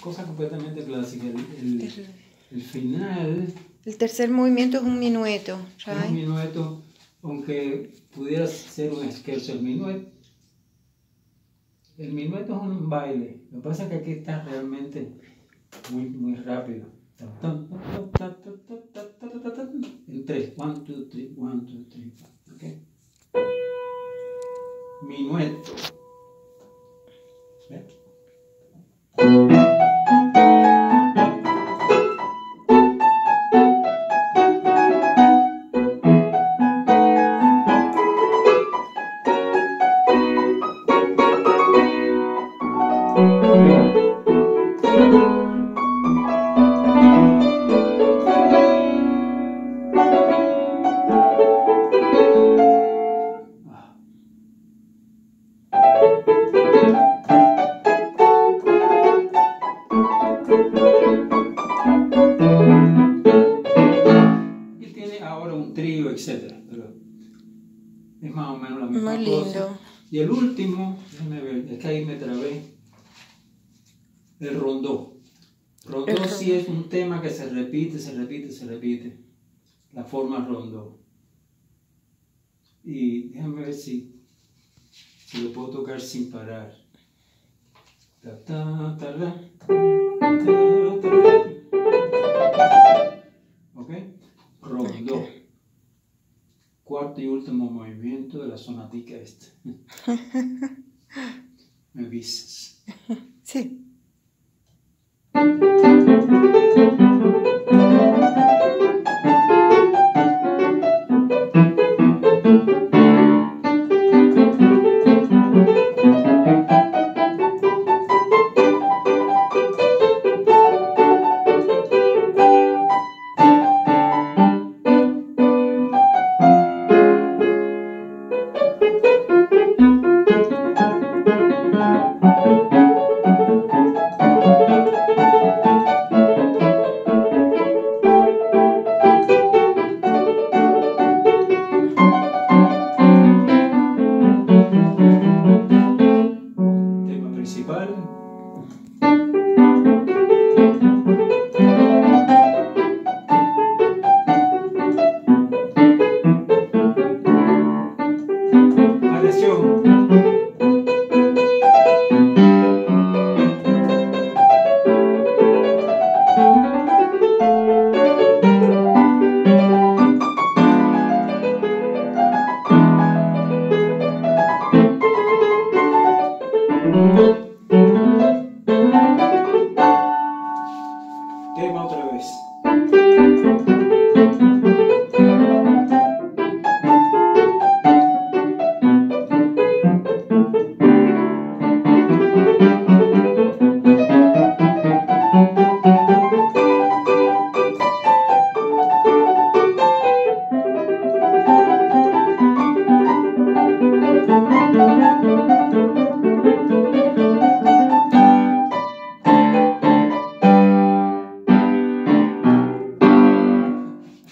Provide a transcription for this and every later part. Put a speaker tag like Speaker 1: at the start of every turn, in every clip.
Speaker 1: Cosa completamente clásica. El, el, el final
Speaker 2: El tercer movimiento es un minueto.
Speaker 1: es
Speaker 2: ¿sabes?
Speaker 1: un minueto, aunque pudiera ser un scherzo. El minueto, el minueto es un baile. Lo que pasa es que aquí está realmente muy, muy rápido. En tres. One, two, three, one, two, three. ¿ok? Minueto. ¿Ve? Es más o menos la misma
Speaker 2: Muy
Speaker 1: cosa. Y el último, déjame ver, es que ahí me trabé. El rondó. Rondó
Speaker 2: El
Speaker 1: sí es un tema que se repite, se repite, se repite. La forma rondó. Y déjame ver si, si lo puedo tocar sin parar. Ta, ta, ta, Cuarto y último movimiento de la sonatica esta. Me avisas.
Speaker 2: Sí.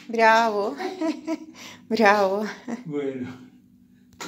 Speaker 2: Bravo. Bravo.
Speaker 1: Bueno.